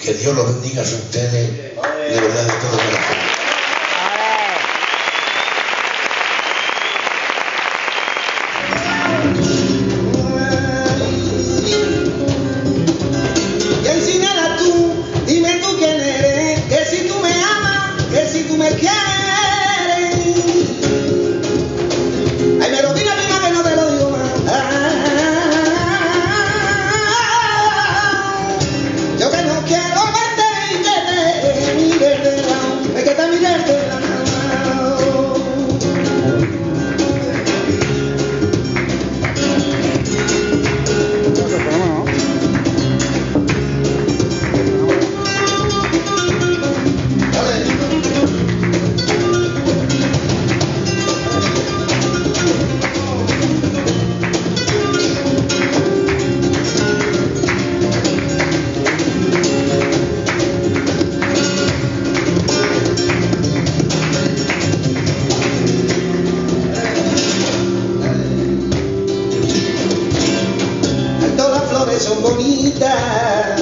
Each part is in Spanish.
Que Dios los bendiga a ustedes de verdad de todo corazón. time.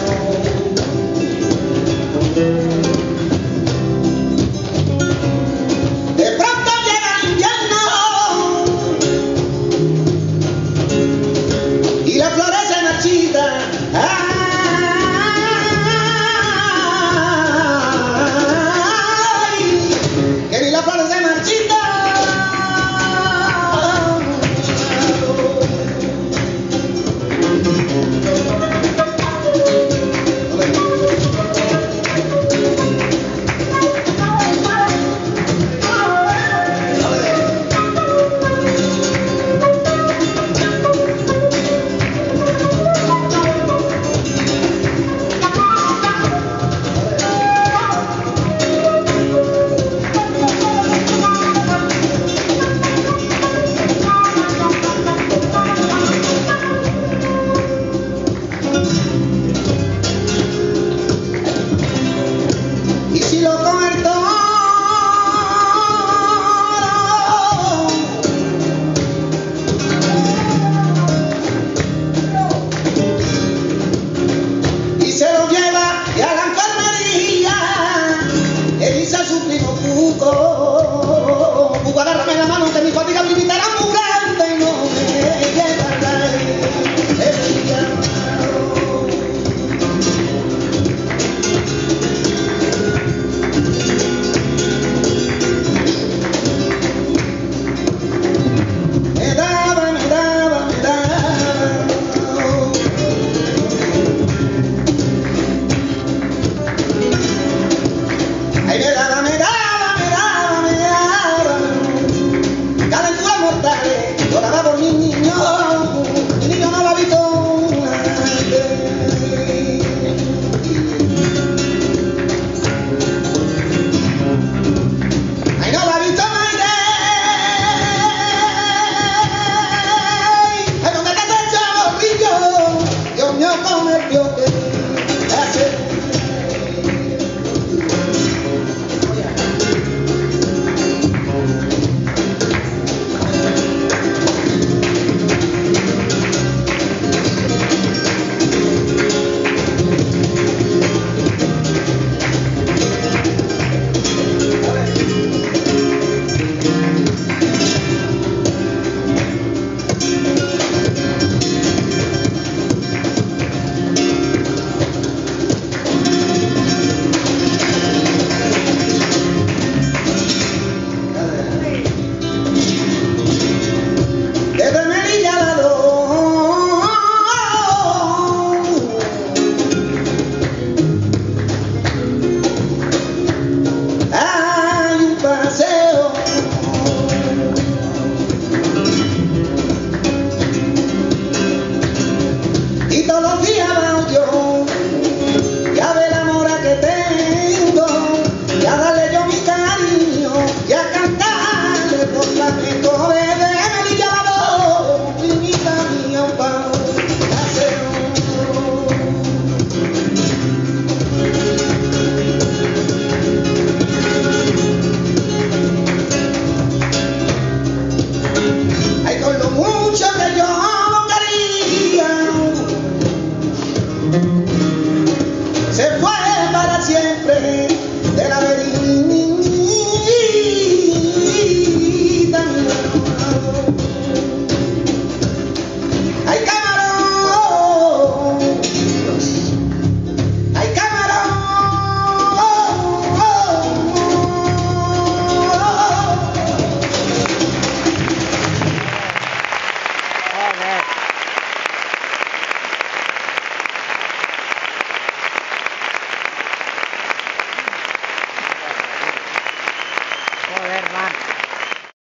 Y si lo